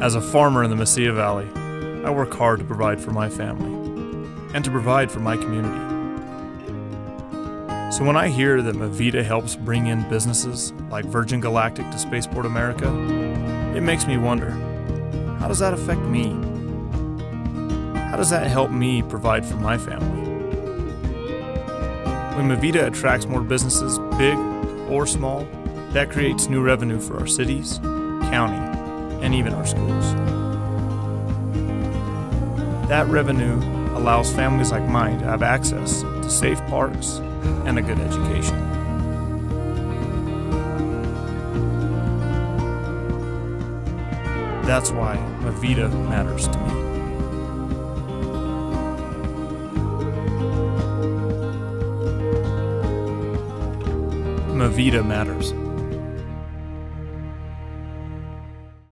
As a farmer in the Mesilla Valley, I work hard to provide for my family and to provide for my community. So when I hear that MVEDA helps bring in businesses like Virgin Galactic to Spaceport America, it makes me wonder how does that affect me? How does that help me provide for my family? When MVEDA attracts more businesses, big or small, that creates new revenue for our cities, county, and even our schools. That revenue allows families like mine to have access to safe parks and a good education. That's why MVEDA matters to me. MVEDA matters.